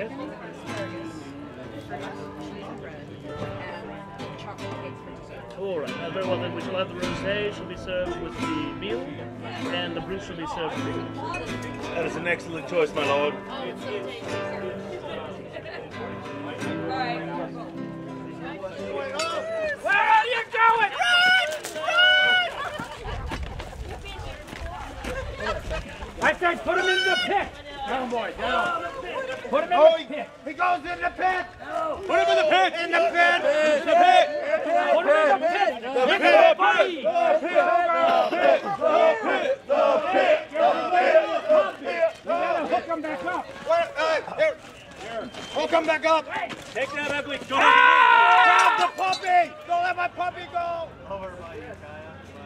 chicken, asparagus, cheese and bread, and chocolate cake for dessert. All right. Uh, very well then. We shall have the rosé. Shall be served with the meal, and the brew shall be served with the meal. That is an excellent choice, my lord. Where are you going? Run! Run! I said put him in the pit. Down, boy, down. Put him in Oh, the pit. He goes in the pit. Put him in the pit! In the pit. In The pit! Put him in the pit. The It's pit! a buddy. The pit! The pit! The pit! You gotta hook him back up. Wait, hey, here. Hook him back up. Take that ugly ah! Grab the puppy. Don't let my puppy go.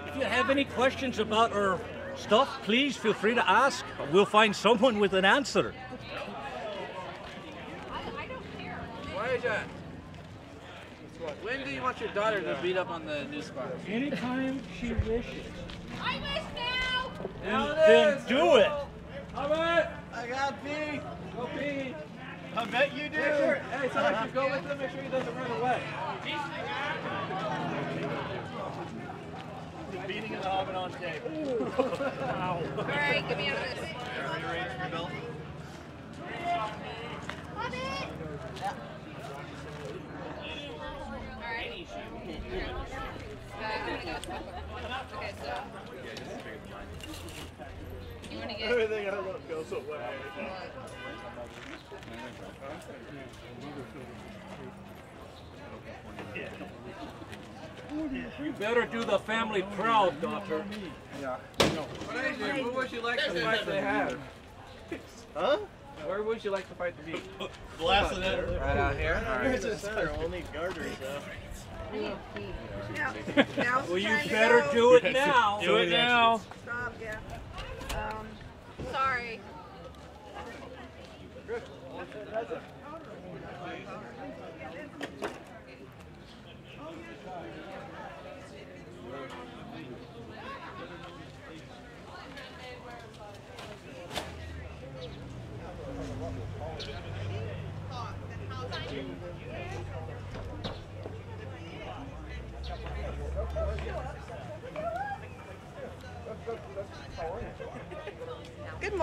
If you have any questions about our stuff, please feel free to ask. We'll find someone with an answer. Why? When do you want your daughter to beat up on the new squad? Anytime she wishes. I wish now! Then do it. All right, I got pee. Go pee. I bet you do. Make sure, hey, so if you go with him, make sure he doesn't run away. Beating of the hobbit on tape. Alright, get me out of this. Alright. Uh, I'm gonna. Okay, so. You wanna get. Everything I love goes away. You better do the family proud, daughter. What is it? Where would you like the fight to have? Huh? Where would you like the fight to be? Blast of that. Right out here? All right. Here's a center. We'll need garters though. Now, now's Well, you better go. do it now. Do it now. Stop, yeah. Um, Sorry. good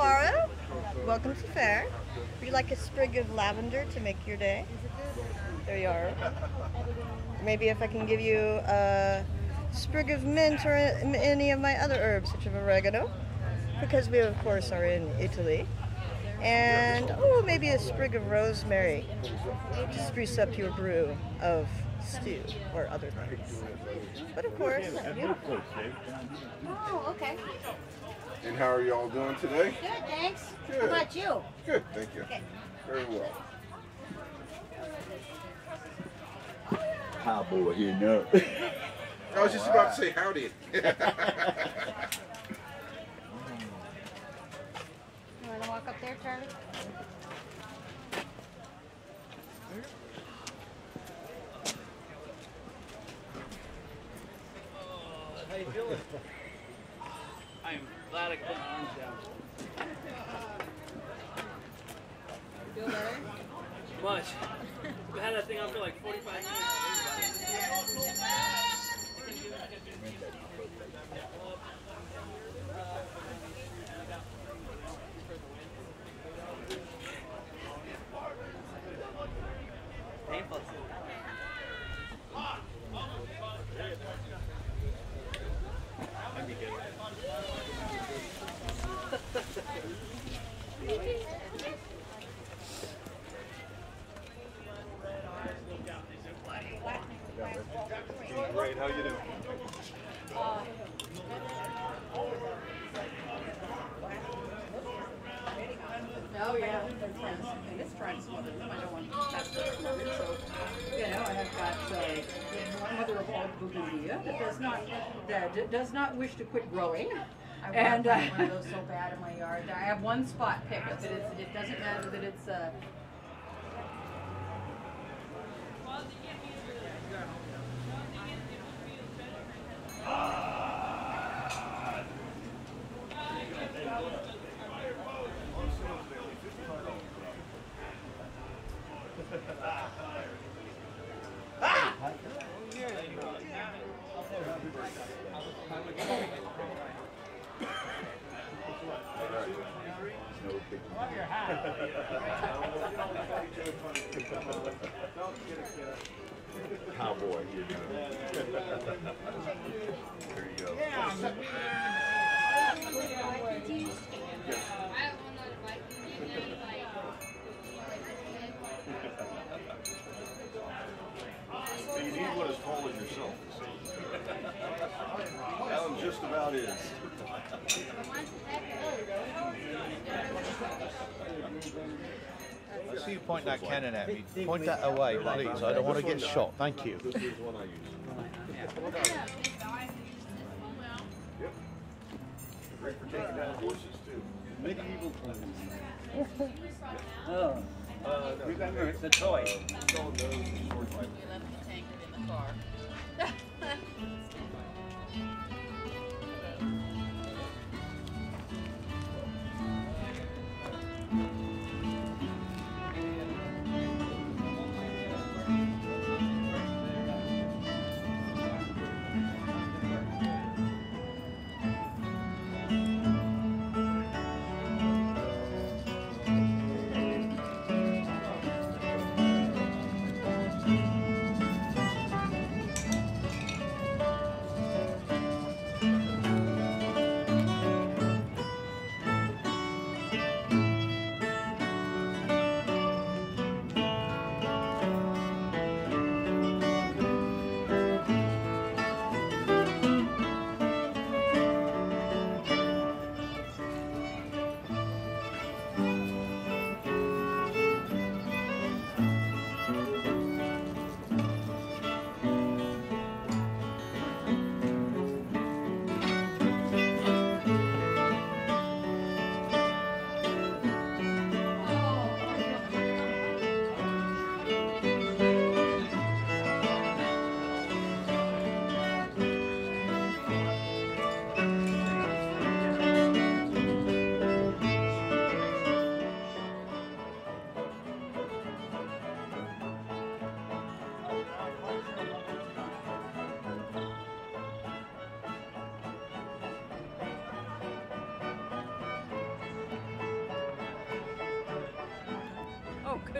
morrow. Welcome to fair. Would you like a sprig of lavender to make your day? There you are. Maybe if I can give you a sprig of mint or any of my other herbs, such as oregano, because we of course are in Italy. And oh, maybe a sprig of rosemary to spruce up your brew of stew or other things. But of course, Oh, okay. And how are y'all doing today? Good, thanks. Good. How about you? Good, thank you. Very well. Cowboy here now. I was just about to say howdy. You want to walk up there, Charlie? How you feeling? I am glad I put my arms down. Feel better? Much. I had that thing on for like 45 minutes. Painful. Great. How you doing? Oh, yeah, they're friends. And this friend's mother, I don't want to that's their mother, so, you know, and I've got, uh, mother of all Bougainvillea that does not, that d- does not wish to quit growing. I And, want uh, one of those so bad in my yard. I have one spot picked. But it's, it doesn't matter that it's, uh, Cowboy. There you go. So you need one as tall as yourself. Alan just about is. See you point that cannon at me. Point that away, please. I don't want to get shot. Thank you. This is the I use. Great for taking down horses too. Medieval times. Oh. Uh, no, Remember, it's a toy. Stone nose and short pipe. in the car.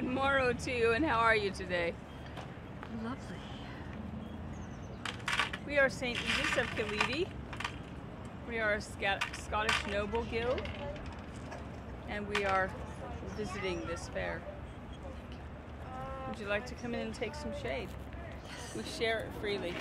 Good morrow to you, and how are you today? Lovely. We are St. Edith's of Killedy. We are a Scottish Noble Guild, and we are visiting this fair. Would you like to come in and take some shade? We share it freely.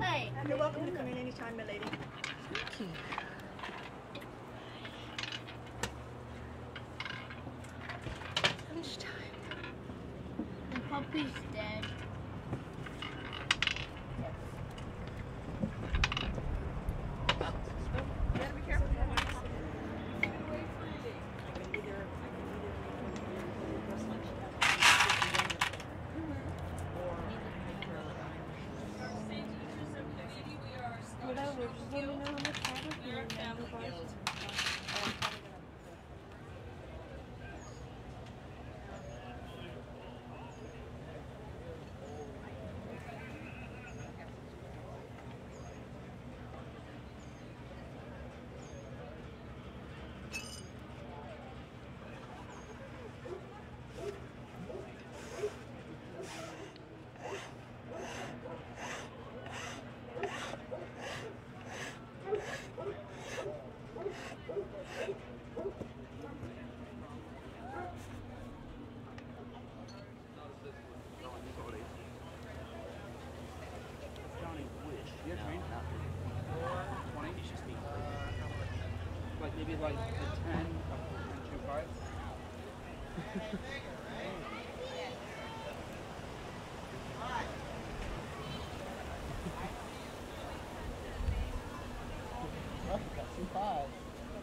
Hey. You're welcome to come in anytime, my lady. Thank you. Lunchtime. The puppy's dead. Whatever,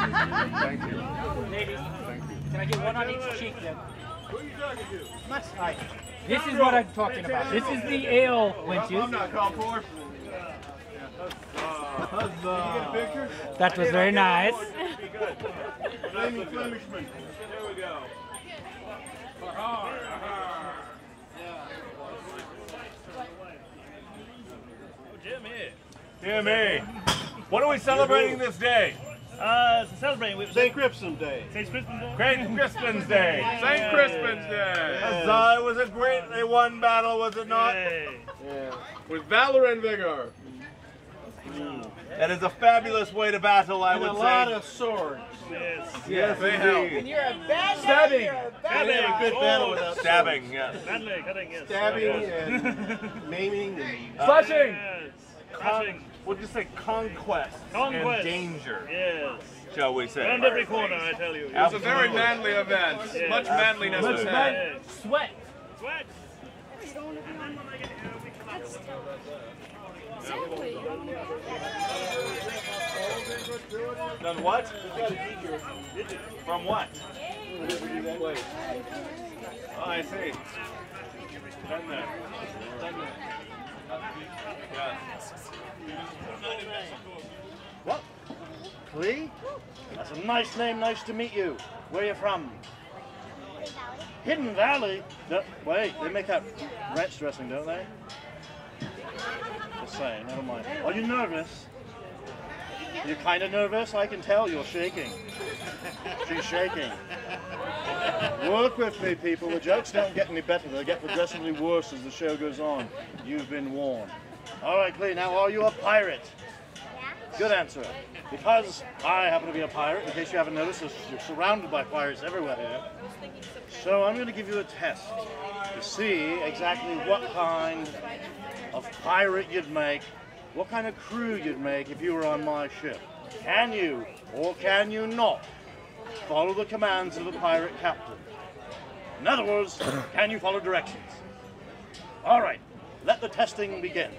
Thank you. Ladies, Thank you. can I get one on each cheek then? Who are you talking to? Much like. This is what I'm talking about. This is the ale wenches. I'm not called for. That was very nice. Flaming Flemishman. There we go. Jimmy. Jimmy, what are we celebrating this day? Uh, it's celebrating with St. Crispin Day. St. Crispin Day. Great Crispin's Day. St. Crispin's Day. Huzzah, it was a great, they won battle, was it not? Yay. With valor and vigor. That is a fabulous way to battle, I And would say. a say. lot of swords. Yes. yes, They help. And You're a bad Stabbing. Stabbing. We have a good battle without Stabbing, yes. Badly cutting, yes. Stabbing Yes. and maiming and Slashing. Yes. Slashing. What'd you say? Conquest, Conquest. and danger, Yes. shall we say? Around every corner, I tell you. It was a very manly event. Yeah. Much manliness was Absolutely. had. Yes. Sweat. Sweat. Exactly. Done what? From what? Oh, I see. Done that. Done that. What? Clee? That's a nice name. Nice to meet you. Where are you from? Hidden Valley? No, wait, they make that ranch dressing, don't they? Just saying, never mind. Are you nervous? You're kind of nervous? I can tell you're shaking. She's shaking. Work with me, people. The jokes don't get any better. They get progressively worse as the show goes on. You've been warned. All right, Clee, now are you a pirate? Good answer. Because I happen to be a pirate, in case you haven't noticed, you're surrounded by pirates everywhere here. So I'm going to give you a test to see exactly what kind of pirate you'd make, what kind of crew you'd make if you were on my ship. Can you, or can you not, follow the commands of the pirate captain? In other words, can you follow directions? All right, let the testing begin.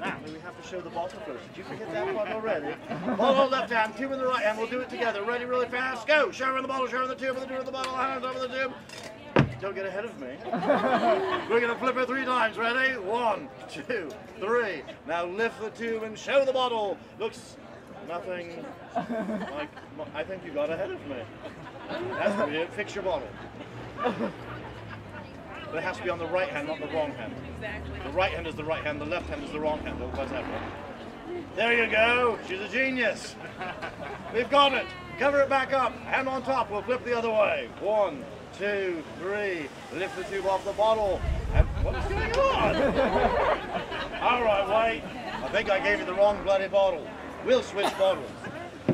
Now, we have to show the bottle first. Did you forget that one already? Bottle left hand, tube in the right hand. We'll do it together. Ready, really fast. Go. Shower in the bottle, shower in the tube, in the tube, in the bottle, hands over the tube. Don't get ahead of me. We're going to flip it three times. Ready? One, two, three. Now lift the tube and show the bottle. Looks nothing like. I think you got ahead of me. That's brilliant. Fix your bottle. But it has to be on the right hand, not the wrong hand. Exactly. The right hand is the right hand, the left hand is the wrong hand. That one. There you go. She's a genius. We've got it. Cover it back up. Hand on top. We'll flip the other way. One, two, three. Lift the tube off the bottle. And what is going on? All right, wait. I think I gave you the wrong bloody bottle. We'll switch bottles.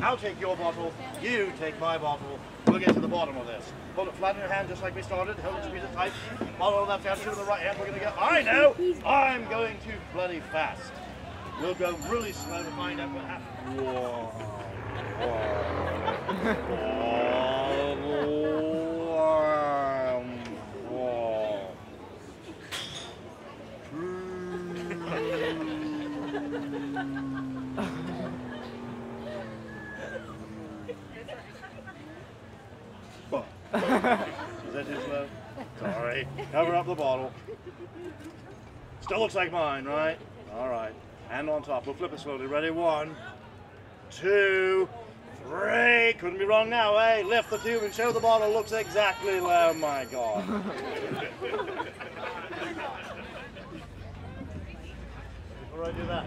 I'll take your bottle. You take my bottle. We'll get to the bottom of this. Hold it flat in your hand just like we started. Hold it, squeeze it tight. Bottle the left hand, shoot with the right hand. We're going to go. I know. I'm going too bloody fast. We'll go really slow to find out what happens. Whoa. Whoa. Is that too slow? Sorry. Cover up the bottle. Still looks like mine, right? All right. Hand on top. We'll flip it slowly. Ready? One, two, three. Couldn't be wrong now, eh? Lift the tube and show the bottle. Looks exactly like, oh my God. Before I do that.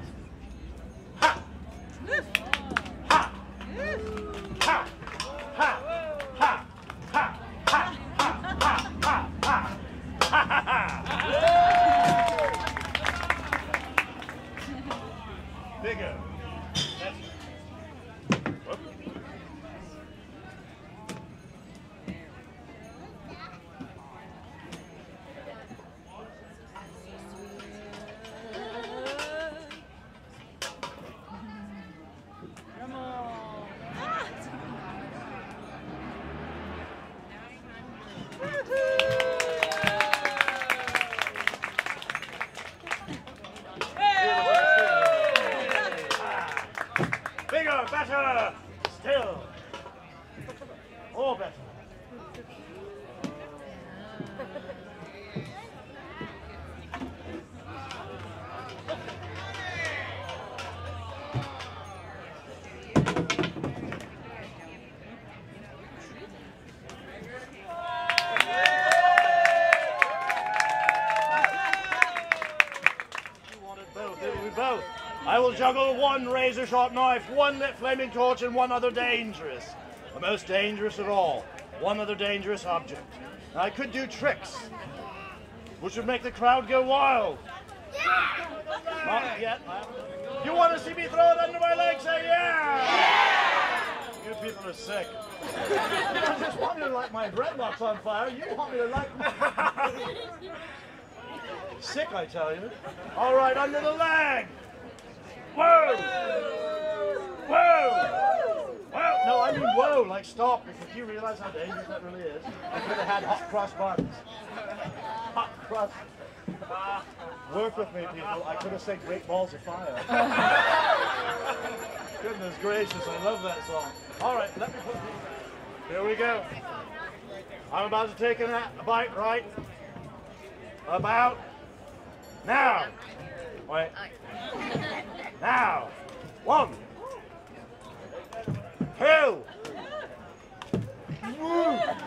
I will juggle one razor sharp knife, one lit flaming torch, and one other dangerous. The most dangerous of all. One other dangerous object. Now, I could do tricks, which would make the crowd go wild. Not yet. You want to see me throw it under my leg? Say yeah! You people are sick. I just want me to light my dreadlocks on fire. You want me to light my... Sick, I tell you. All right, under the leg. Whoa! Whoa! Whoa! No, I mean whoa, like stop. Because you realize how dangerous that really is. I could have had hot cross buns. Hot cross. Work with me, people. I could have said great balls of fire. Goodness gracious, I love that song. All right, let me put Here we go. I'm about to take a bite, right? About now. Wait. Now. One. Two. Move.